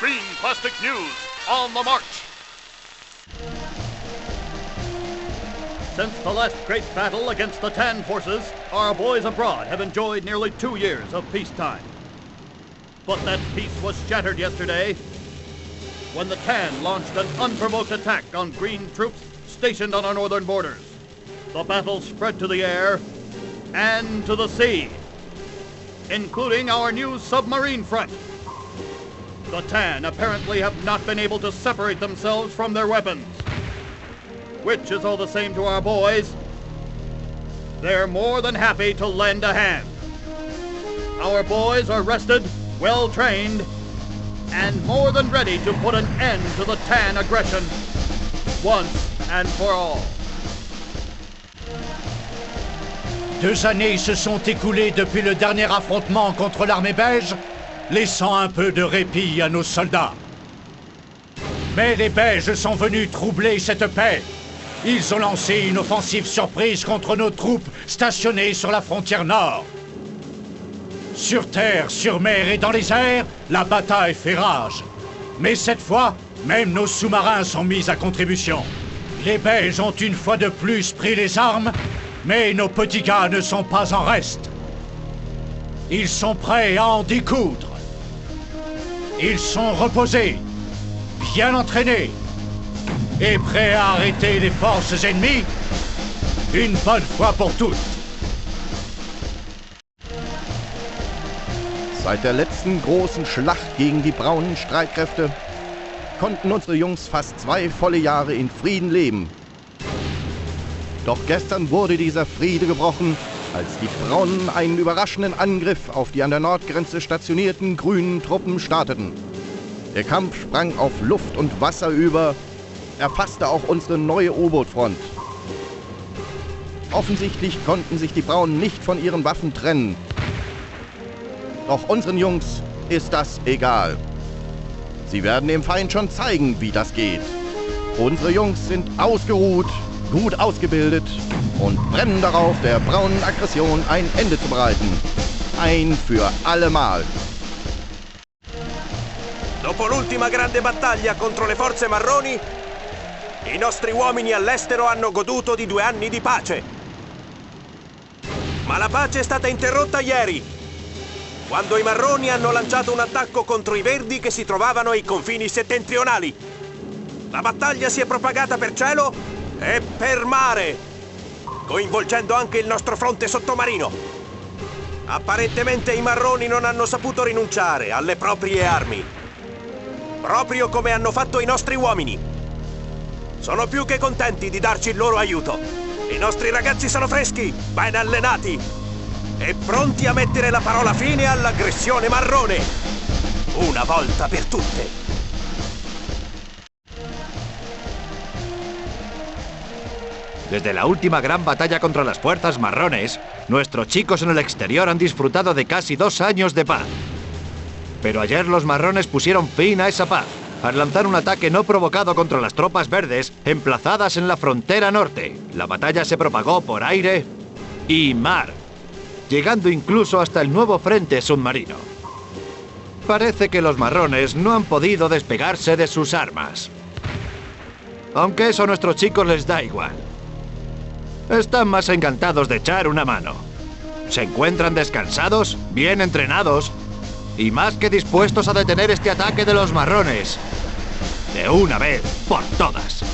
Green Plastic News on the march. Since the last great battle against the Tan forces, our boys abroad have enjoyed nearly two years of peacetime. But that peace was shattered yesterday when the Tan launched an unprovoked attack on Green troops stationed on our northern borders. The battle spread to the air and to the sea, including our new submarine front. The Tan apparently have not been able to separate themselves from their weapons, which is all the same to our boys. They're more than happy to lend a hand. Our boys are rested, well trained, and more than ready to put an end to the Tan aggression once and for all. Deux années se sont écoulées depuis le dernier affrontement contre l'armée beige, laissant un peu de répit à nos soldats. Mais les Belges sont venus troubler cette paix. Ils ont lancé une offensive surprise contre nos troupes stationnées sur la frontière nord. Sur terre, sur mer et dans les airs, la bataille fait rage. Mais cette fois, même nos sous-marins sont mis à contribution. Les Belges ont une fois de plus pris les armes, mais nos petits gars ne sont pas en reste. Ils sont prêts à en découdre. Ils sont reposés, bien entraînés et prêts à arrêter les forces ennemies une bonne fois pour toutes. Seit der letzten großen Schlacht gegen die braunen Streitkräfte konnten unsere Jungs fast zwei volle Jahre in Frieden leben. Doch gestern wurde dieser Friede gebrochen, als die Braunen einen überraschenden Angriff auf die an der Nordgrenze stationierten grünen Truppen starteten. Der Kampf sprang auf Luft und Wasser über, erfasste auch unsere neue U-Boot-Front. Offensichtlich konnten sich die Braunen nicht von ihren Waffen trennen. Doch unseren Jungs ist das egal. Sie werden dem Feind schon zeigen, wie das geht. Unsere Jungs sind ausgeruht, gut ausgebildet und brennen darauf, der braunen Aggression ein Ende zu bereiten. Ein für alle Mal. Dopo l'ultima grande battaglia contro le forze marroni, i nostri uomini all'estero hanno goduto di due anni di pace. Ma la pace è stata interrotta ieri, quando i marroni hanno lanciato un attacco contro i verdi che si trovavano ai confini settentrionali. La battaglia si è propagata per cielo e per mare, coinvolgendo anche il nostro fronte sottomarino. Apparentemente i marroni non hanno saputo rinunciare alle proprie armi, proprio come hanno fatto i nostri uomini. Sono più che contenti di darci il loro aiuto. I nostri ragazzi sono freschi, ben allenati e pronti a mettere la parola fine all'aggressione marrone. Una volta per tutte. Desde la última gran batalla contra las fuerzas marrones, nuestros chicos en el exterior han disfrutado de casi dos años de paz. Pero ayer los marrones pusieron fin a esa paz, al lanzar un ataque no provocado contra las tropas verdes emplazadas en la frontera norte. La batalla se propagó por aire y mar, llegando incluso hasta el nuevo frente submarino. Parece que los marrones no han podido despegarse de sus armas. Aunque eso a nuestros chicos les da igual. Están más encantados de echar una mano. Se encuentran descansados, bien entrenados y más que dispuestos a detener este ataque de los marrones. De una vez por todas.